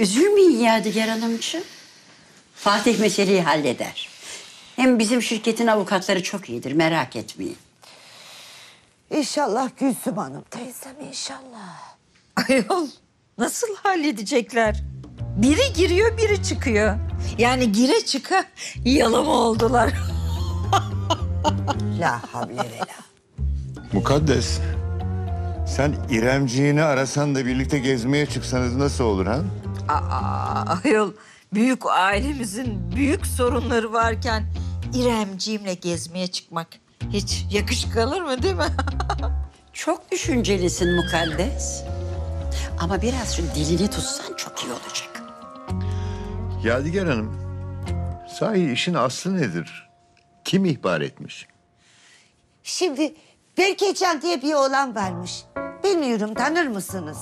Üzülmeyin Yadigar Hanımcığım. Fatih meseleyi halleder. Hem bizim şirketin avukatları çok iyidir merak etmeyin. İnşallah Gülsüm Hanım teyzem inşallah. Ayol nasıl halledecekler? Biri giriyor biri çıkıyor. Yani gire çıka yalama oldular. La havle ve la. Mukaddes. Sen İremciğini arasan da birlikte gezmeye çıksanız nasıl olur ha? Aa, ayol büyük ailemizin büyük sorunları varken İremciğimle gezmeye çıkmak hiç yakışık alır mı değil mi? Çok düşüncelisin mukaddes. Ama biraz şu dilini tutsan çok iyi olacak. Yadigar Hanım, sahi işin aslı nedir? Kim ihbar etmiş? Şimdi Berkecan diye bir oğlan varmış. Bilmiyorum tanır mısınız?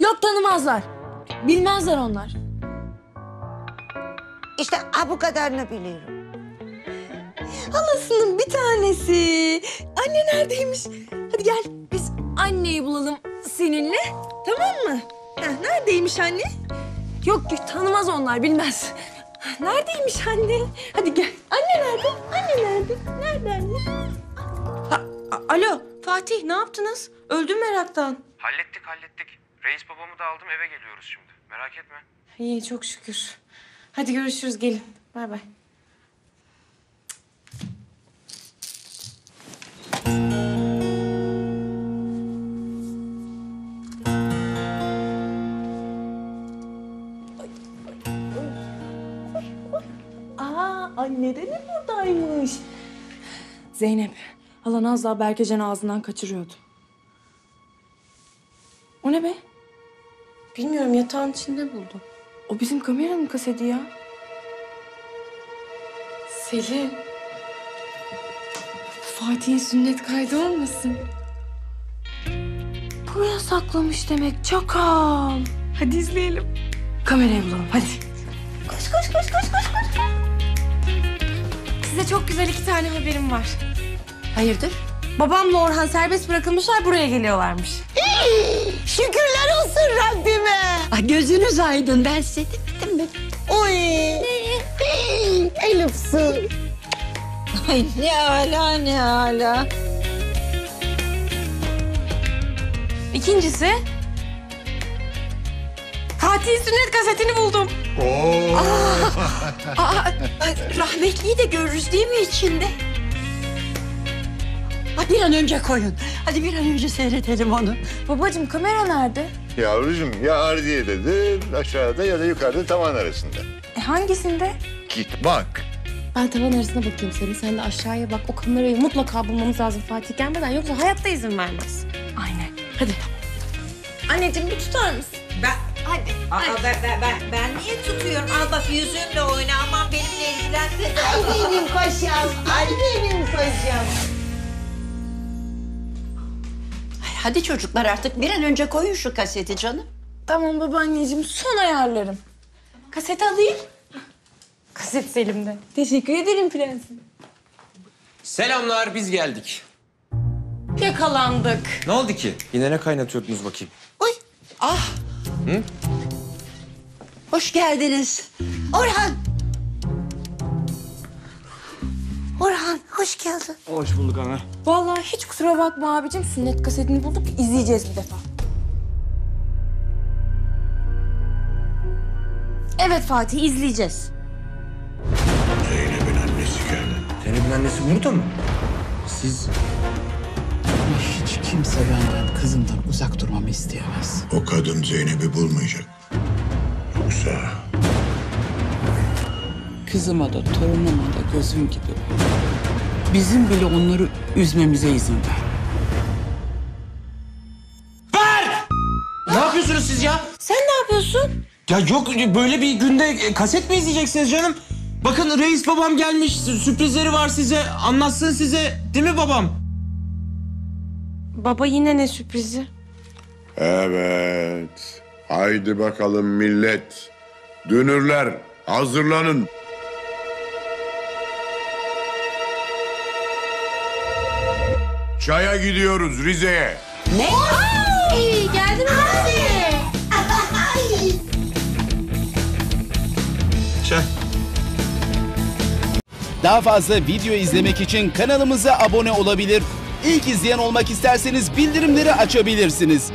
Yok tanımazlar. Bilmezler onlar. İşte ha bu kadarını biliyorum. Halasının bir tanesi. Anne neredeymiş? Hadi gel biz anneyi bulalım seninle. Tamam mı? Heh, neredeymiş anne? Yok yok tanımaz onlar bilmez. Neredeymiş anne? Hadi gel. Anne nerede? Anne nerede? Nerede anne? Alo Fatih ne yaptınız? Öldüm meraktan. Hallettik hallettik. Reis babamı da aldım eve geliyoruz şimdi. Merak etme. İyi çok şükür. Hadi görüşürüz gelin. Bay bay. Aa anne de mi buradaymış? Zeynep, halan az daha Berkecan ağzından kaçırıyordu. O ne be? Bilmiyorum yatağın içinde buldum. O bizim kameranın kaseti ya. Selin. Fatih'in sünnet kaydı olmasın? Buraya saklamış demek çakal. Hadi izleyelim. Kamerayı bulalım hadi. Koş koş koş koş koş koş. Size çok güzel iki tane haberim var. Hayırdır? Babamla Orhan serbest bırakılmışlar buraya geliyorlarmış. Şükürler olsun Rabbime. Ay gözünüz aydın ben size demedim mi? Oy. Elif su. Ay ne ala ne ala. İkincisi... Fatih'in sünnet kasetini buldum. Aa, ay, rahmetliyi de görürüz değil mi içinde? Ha, bir an önce koyun. Hadi bir an önce seyredelim onu. Babacığım kamera nerede? Yavrucuğum ya ardiyededir, aşağıda ya da yukarıda tavan arasında. E hangisinde? Git bak. Ben tavan arasına bakayım senin. Sen de aşağıya bak. O kamerayı mutlaka bulmamız lazım Fatih gelmeden. Yoksa hayatta izin vermez. Aynen. Hadi. Anneciğim bir tutar mısın? Ben, hadi. Aa, ben, ben, ben, ben niye tutuyorum? Al bak yüzümle oyna aman benimle ilgilenme. Ay benim paşam. Ay benim hadi çocuklar artık bir an önce koyun şu kaseti canım. Tamam babaanneciğim son ayarlarım. Kaset alayım. Kaset Selim'de. Teşekkür ederim prensim. Selamlar, biz geldik. Yakalandık. Ne oldu ki? Yine ne kaynatıyordunuz bakayım? Hoş geldiniz. Orhan. Geldin. Hoş bulduk ana. Vallahi hiç kusura bakma abicim. Sünnet kasetini bulduk. izleyeceğiz bir defa. Evet Fatih izleyeceğiz. Zeynep'in annesi burada mı? Siz... Hiç kimse benden kızımdan uzak durmamı isteyemez. O kadın Zeynep'i bulmayacak. Yoksa Kızıma da torunuma da gözüm gibi. Bizim bile onları üzmemize izin ver. Ne yapıyorsunuz siz ya? Sen ne yapıyorsun? Ya yok böyle bir günde e, kaset mi izleyeceksiniz canım? Bakın reis babam gelmiş, sü- sürprizleri var size. Anlatsın size. Değil mi babam? Baba yine ne sürprizi? Evet. Haydi bakalım millet. Dünürler hazırlanın. Çaya gidiyoruz Rize'ye. Ne? Ay, geldim ben de. Çay. Daha fazla video izlemek için kanalımıza abone olabilir. İlk izleyen olmak isterseniz bildirimleri açabilirsiniz.